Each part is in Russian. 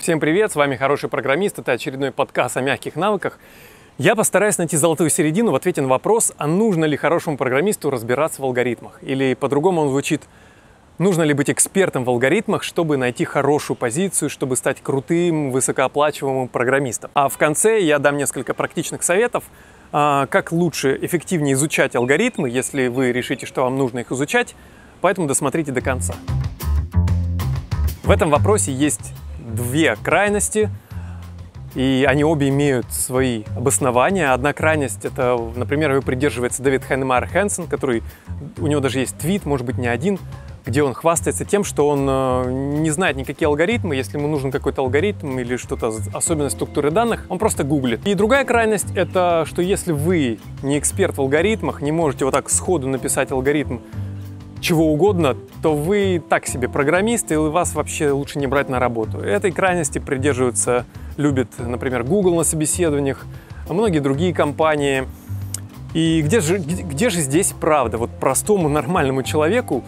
Всем привет, с вами Хороший программист, это очередной подкаст о мягких навыках. Я постараюсь найти золотую середину в ответе на вопрос, а нужно ли хорошему программисту разбираться в алгоритмах. Или по-другому он звучит, нужно ли быть экспертом в алгоритмах, чтобы найти хорошую позицию, чтобы стать крутым, высокооплачиваемым программистом. А в конце я дам несколько практичных советов, а, как лучше, эффективнее изучать алгоритмы, если вы решите, что вам нужно их изучать, поэтому досмотрите до конца. В этом вопросе есть две крайности, и они обе имеют свои обоснования. Одна крайность, это, например, его придерживается Дэвид Хеннемар Хэнсон, который, у него даже есть твит, может быть, не один, где он хвастается тем, что он э, не знает никакие алгоритмы, если ему нужен какой-то алгоритм или что-то, особенность структуры данных, он просто гуглит. И другая крайность — это что если вы не эксперт в алгоритмах, не можете вот так сходу написать алгоритм чего угодно, то вы так себе программист, и вас вообще лучше не брать на работу. Этой крайности придерживаются, любят, например, Google на собеседованиях, а многие другие компании. И где же, где же здесь правда? Вот простому нормальному человеку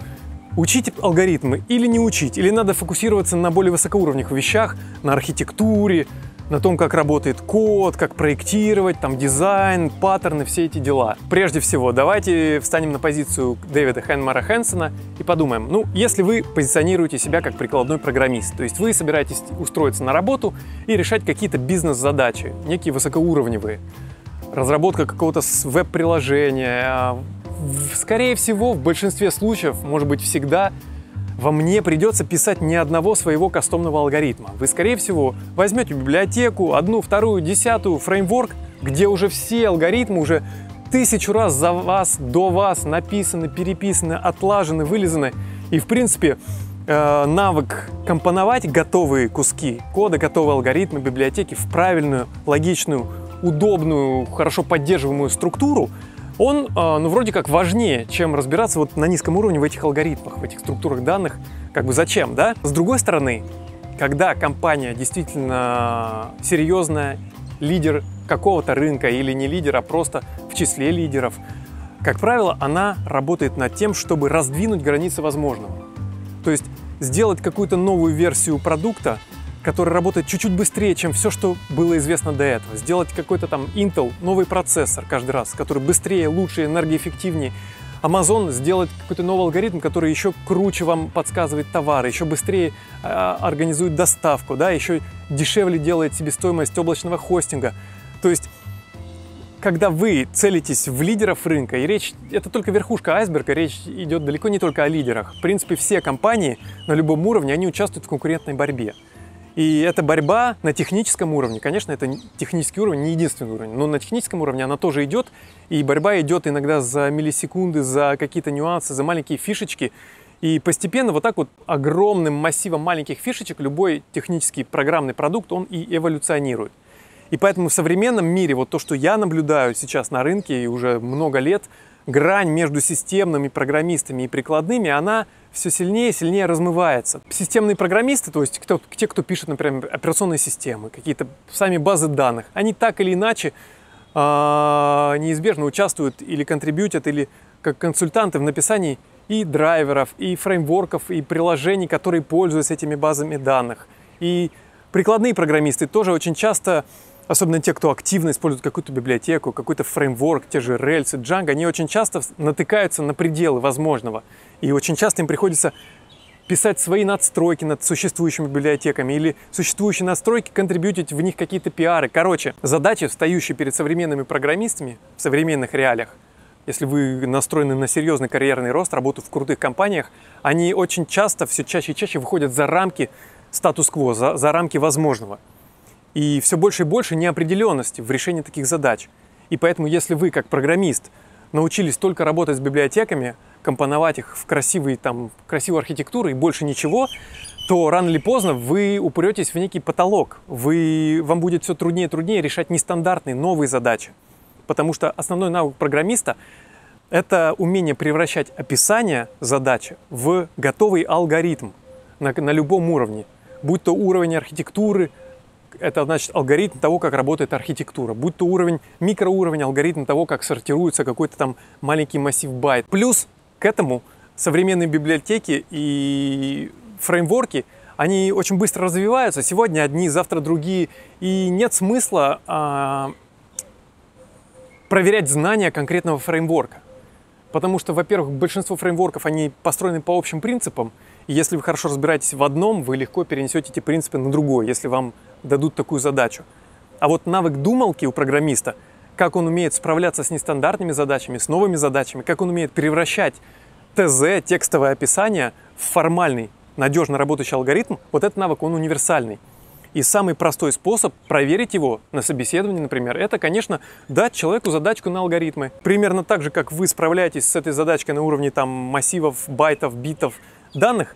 учить алгоритмы или не учить, или надо фокусироваться на более высокоуровневых вещах, на архитектуре, на том, как работает код, как проектировать, там дизайн, паттерны, все эти дела. Прежде всего, давайте встанем на позицию Дэвида Хэнмара Хэнсона и подумаем, ну, если вы позиционируете себя как прикладной программист, то есть вы собираетесь устроиться на работу и решать какие-то бизнес-задачи, некие высокоуровневые, разработка какого-то веб-приложения, а, скорее всего, в большинстве случаев, может быть, всегда вам не придется писать ни одного своего кастомного алгоритма. Вы, скорее всего, возьмете библиотеку, одну, вторую, десятую, фреймворк, где уже все алгоритмы уже тысячу раз за вас, до вас написаны, переписаны, отлажены, вылизаны. И, в принципе, э, навык компоновать готовые куски кода, готовые алгоритмы, библиотеки в правильную, логичную, удобную, хорошо поддерживаемую структуру – он, а, ну, вроде как важнее, чем разбираться вот на низком уровне в этих алгоритмах, в этих структурах данных. Как бы зачем, да? С другой стороны, когда компания действительно серьезная, лидер какого-то рынка или не лидер, а просто в числе лидеров, как правило, она работает над тем, чтобы раздвинуть границы возможного. То есть сделать какую-то новую версию продукта, который работает чуть-чуть быстрее, чем все, что было известно до этого. Сделать какой-то там Intel, новый процессор каждый раз, который быстрее, лучше, энергоэффективнее. Amazon сделать какой-то новый алгоритм, который еще круче вам подсказывает товары, еще быстрее э, организует доставку, да, еще дешевле делает себестоимость облачного хостинга. То есть когда вы целитесь в лидеров рынка, и речь, это только верхушка айсберга, речь идет далеко не только о лидерах. В принципе, все компании на любом уровне, они участвуют в конкурентной борьбе. И эта борьба на техническом уровне, конечно, это технический уровень, не единственный уровень, но на техническом уровне она тоже идет, и борьба идет иногда за миллисекунды, за какие-то нюансы, за маленькие фишечки. И постепенно вот так вот огромным массивом маленьких фишечек любой технический программный продукт, он и эволюционирует. И поэтому в современном мире вот то, что я наблюдаю сейчас на рынке и уже много лет, грань между системными программистами и прикладными, она все сильнее и сильнее размывается. Системные программисты, то есть кто, те, кто пишет, например, операционные системы, какие-то сами базы данных, они так или иначе э, неизбежно участвуют или контрибьютят, или как консультанты в написании и драйверов, и фреймворков, и приложений, которые пользуются этими базами данных. И прикладные программисты тоже очень часто особенно те, кто активно использует какую-то библиотеку, какой-то фреймворк, те же рельсы, Django, они очень часто натыкаются на пределы возможного. И очень часто им приходится писать свои надстройки над существующими библиотеками или существующие настройки, контрибьютить в них какие-то пиары. Короче, задачи, встающие перед современными программистами в современных реалиях, если вы настроены на серьезный карьерный рост, работу в крутых компаниях, они очень часто, все чаще и чаще выходят за рамки статус-кво, за, за рамки возможного. И все больше и больше неопределенности в решении таких задач. И поэтому, если вы, как программист, научились только работать с библиотеками, компоновать их в красивые, там, красивую архитектуру и больше ничего, то рано или поздно вы упретесь в некий потолок. Вы, вам будет все труднее и труднее решать нестандартные, новые задачи. Потому что основной навык программиста – это умение превращать описание задачи в готовый алгоритм на, на любом уровне. Будь то уровень архитектуры, это значит алгоритм того, как работает архитектура, будь то уровень, микроуровень, алгоритм того, как сортируется какой-то там маленький массив байт. Плюс к этому современные библиотеки и фреймворки, они очень быстро развиваются. Сегодня одни, завтра другие. И нет смысла а, проверять знания конкретного фреймворка. Потому что, во-первых, большинство фреймворков, они построены по общим принципам. И если вы хорошо разбираетесь в одном, вы легко перенесете эти принципы на другой, если вам дадут такую задачу. А вот навык думалки у программиста, как он умеет справляться с нестандартными задачами, с новыми задачами, как он умеет превращать ТЗ, текстовое описание, в формальный, надежно работающий алгоритм, вот этот навык, он универсальный. И самый простой способ проверить его на собеседовании, например, это, конечно, дать человеку задачку на алгоритмы. Примерно так же, как вы справляетесь с этой задачкой на уровне там, массивов, байтов, битов данных,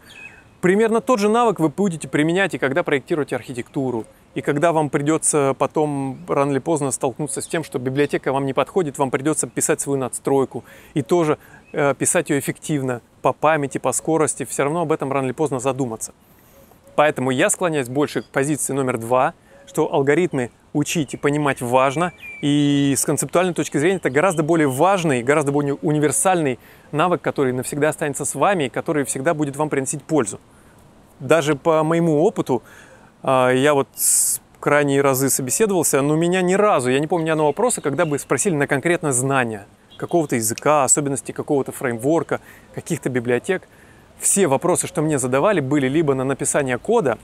примерно тот же навык вы будете применять и когда проектируете архитектуру, и когда вам придется потом рано или поздно столкнуться с тем, что библиотека вам не подходит, вам придется писать свою надстройку и тоже э, писать ее эффективно, по памяти, по скорости, все равно об этом рано или поздно задуматься. Поэтому я склоняюсь больше к позиции номер два, что алгоритмы учить и понимать важно. И с концептуальной точки зрения это гораздо более важный, гораздо более универсальный навык, который навсегда останется с вами и который всегда будет вам приносить пользу. Даже по моему опыту, а, я вот крайние разы собеседовался, но меня ни разу, я не помню ни одного вопроса, когда бы спросили на конкретное знание какого-то языка, особенностей какого-то фреймворка, каких-то библиотек – все вопросы, что мне задавали, были либо на написание кода,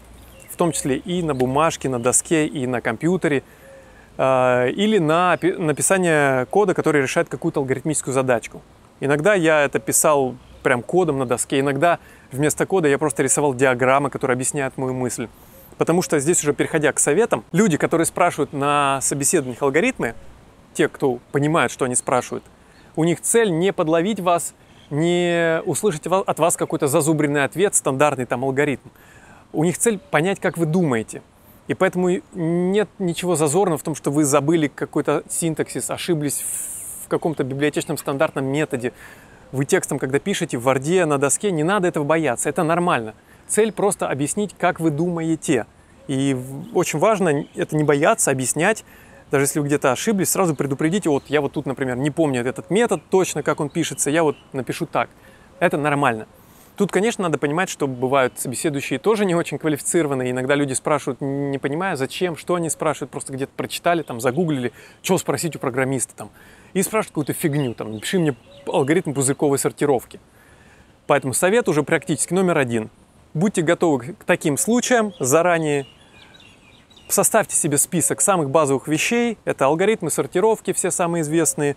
в том числе и на бумажке, на доске, и на компьютере, а, или на написание кода, который решает какую-то алгоритмическую задачку. Иногда я это писал прям кодом на доске, иногда вместо кода я просто рисовал диаграммы, которые объясняют мою мысль. Потому что здесь уже переходя к советам, люди, которые спрашивают на собеседованиях алгоритмы, те, кто понимают, что они спрашивают, у них цель не подловить вас не услышать от вас какой-то зазубренный ответ, стандартный там алгоритм. У них цель понять, как вы думаете. И поэтому нет ничего зазорного в том, что вы забыли какой-то синтаксис, ошиблись в каком-то библиотечном стандартном методе. Вы текстом, когда пишете в Варде на доске, не надо этого бояться, это нормально. Цель просто объяснить, как вы думаете. И очень важно это не бояться, объяснять, даже если вы где-то ошиблись, сразу предупредите, вот я вот тут, например, не помню этот метод точно, как он пишется, я вот напишу так. Это нормально. Тут, конечно, надо понимать, что бывают собеседующие тоже не очень квалифицированные. Иногда люди спрашивают, не понимая, зачем, что они спрашивают, просто где-то прочитали, там, загуглили, что спросить у программиста там. И спрашивают какую-то фигню, там, напиши мне алгоритм пузырьковой сортировки. Поэтому совет уже практически номер один. Будьте готовы к таким случаям заранее, Составьте себе список самых базовых вещей. Это алгоритмы сортировки, все самые известные,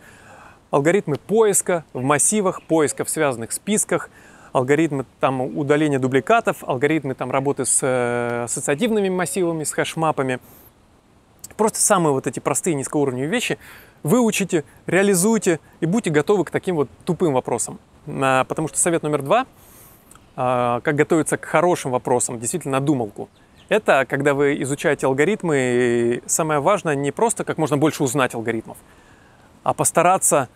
алгоритмы поиска в массивах, поиска в связанных списках, алгоритмы там, удаления дубликатов, алгоритмы там, работы с э, ассоциативными массивами, с хэшмапами. Просто самые вот эти простые низкоуровневые вещи выучите, реализуйте и будьте готовы к таким вот тупым вопросам. Потому что совет номер два, а, как готовиться к хорошим вопросам, действительно на думалку – это когда вы изучаете алгоритмы, самое важное не просто как можно больше узнать алгоритмов, а постараться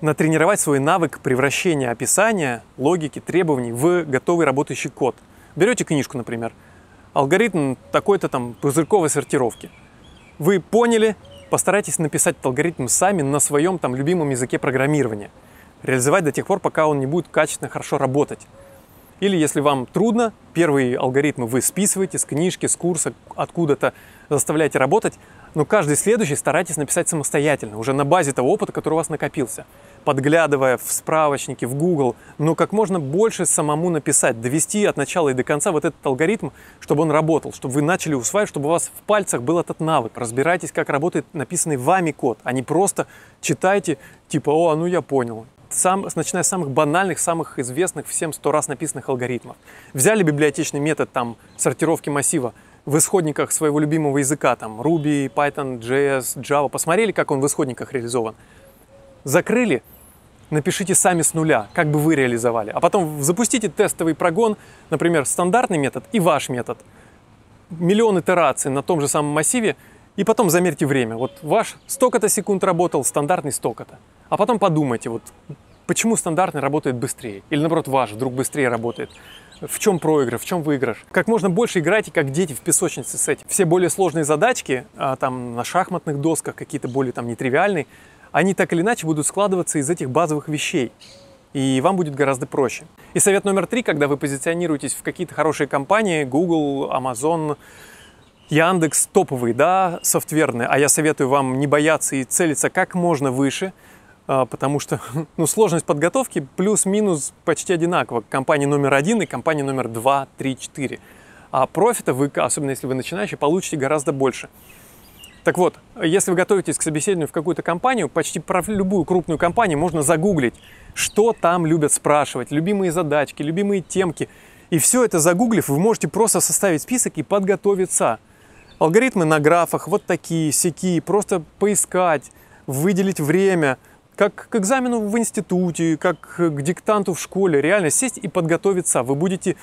натренировать свой навык превращения описания, логики, требований в готовый работающий код. Берете книжку, например, алгоритм такой-то там пузырьковой сортировки. Вы поняли, постарайтесь написать этот алгоритм сами на своем там любимом языке программирования. Реализовать до тех пор, пока он не будет качественно хорошо работать. Или если вам трудно, первые алгоритмы вы списываете с книжки, с курса, откуда-то заставляете работать, но каждый следующий старайтесь написать самостоятельно, уже на базе того опыта, который у вас накопился, подглядывая в справочники, в Google, но как можно больше самому написать, довести от начала и до конца вот этот алгоритм, чтобы он работал, чтобы вы начали усваивать, чтобы у вас в пальцах был этот навык. Разбирайтесь, как работает написанный вами код, а не просто читайте, типа, о, ну я понял сам, начиная с самых банальных, самых известных, всем сто раз написанных алгоритмов. Взяли библиотечный метод там, сортировки массива в исходниках своего любимого языка, там Ruby, Python, JS, Java, посмотрели, как он в исходниках реализован. Закрыли, напишите сами с нуля, как бы вы реализовали. А потом запустите тестовый прогон, например, стандартный метод и ваш метод. Миллион итераций на том же самом массиве, и потом замерьте время. Вот ваш столько-то секунд работал, стандартный столько-то. А потом подумайте, вот почему стандартный работает быстрее? Или наоборот, ваш вдруг быстрее работает? В чем проигрыш, в чем выигрыш? Как можно больше играйте, как дети в песочнице с этим. Все более сложные задачки, а, там на шахматных досках, какие-то более там нетривиальные, они так или иначе будут складываться из этих базовых вещей. И вам будет гораздо проще. И совет номер три, когда вы позиционируетесь в какие-то хорошие компании, Google, Amazon, Яндекс, топовые, да, софтверные, а я советую вам не бояться и целиться как можно выше, а, потому что ну, сложность подготовки плюс-минус почти одинакова. Компания номер один и компания номер два, три, четыре. А профита вы, особенно если вы начинающий, получите гораздо больше. Так вот, если вы готовитесь к собеседованию в какую-то компанию, почти про любую крупную компанию можно загуглить, что там любят спрашивать, любимые задачки, любимые темки. И все это загуглив, вы можете просто составить список и подготовиться. Алгоритмы на графах вот такие, сякие, просто поискать, выделить время, как к экзамену в институте, как к диктанту в школе, реально сесть и подготовиться. Вы будете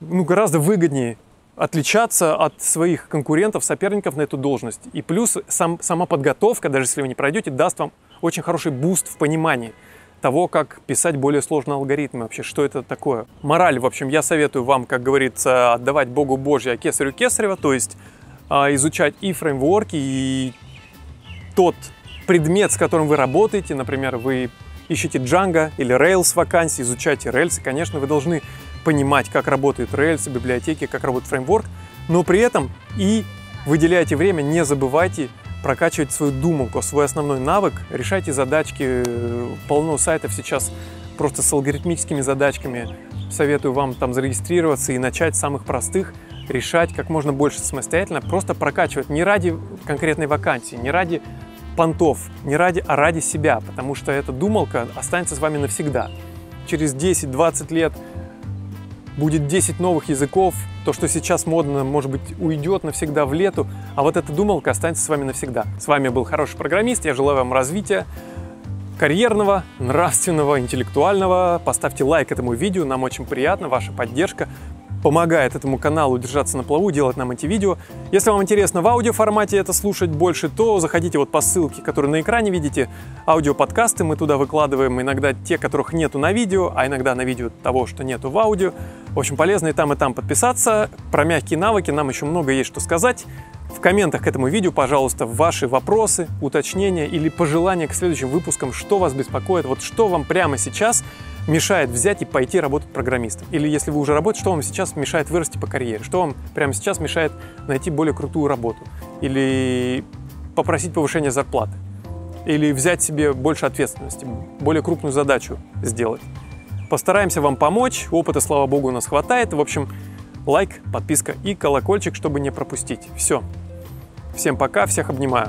ну, гораздо выгоднее отличаться от своих конкурентов, соперников на эту должность. И плюс сам, сама подготовка, даже если вы не пройдете, даст вам очень хороший буст в понимании того, как писать более сложные алгоритмы вообще, что это такое. Мораль, в общем, я советую вам, как говорится, отдавать Богу Божье, а кесарю кесарева, то есть а, изучать и фреймворки, и тот предмет, с которым вы работаете, например, вы ищете Django или Rails вакансии, изучаете Rails, и, конечно, вы должны понимать, как работают Rails, библиотеки, как работает фреймворк, но при этом и выделяйте время, не забывайте прокачивать свою думалку, свой основной навык, решайте задачки, полно сайтов сейчас просто с алгоритмическими задачками. Советую вам там зарегистрироваться и начать с самых простых, решать как можно больше самостоятельно, просто прокачивать. Не ради конкретной вакансии, не ради понтов, не ради, а ради себя, потому что эта думалка останется с вами навсегда. Через 10-20 лет будет 10 новых языков, то, что сейчас модно, может быть, уйдет навсегда в лету, а вот эта думалка останется с вами навсегда. С вами был хороший программист, я желаю вам развития карьерного, нравственного, интеллектуального. Поставьте лайк этому видео, нам очень приятно, ваша поддержка помогает этому каналу держаться на плаву, делать нам эти видео. Если вам интересно в аудиоформате это слушать больше, то заходите вот по ссылке, которую на экране видите. Аудиоподкасты мы туда выкладываем, иногда те, которых нету на видео, а иногда на видео того, что нету в аудио. Очень полезно и там, и там подписаться. Про мягкие навыки нам еще много есть что сказать. В комментах к этому видео, пожалуйста, ваши вопросы, уточнения или пожелания к следующим выпускам, что вас беспокоит, вот что вам прямо сейчас мешает взять и пойти работать программистом? Или если вы уже работаете, что вам сейчас мешает вырасти по карьере? Что вам прямо сейчас мешает найти более крутую работу? Или попросить повышения зарплаты? Или взять себе больше ответственности, более крупную задачу сделать? Постараемся вам помочь, опыта, слава богу, у нас хватает. В общем, лайк, подписка и колокольчик, чтобы не пропустить. Все. Всем пока, всех обнимаю.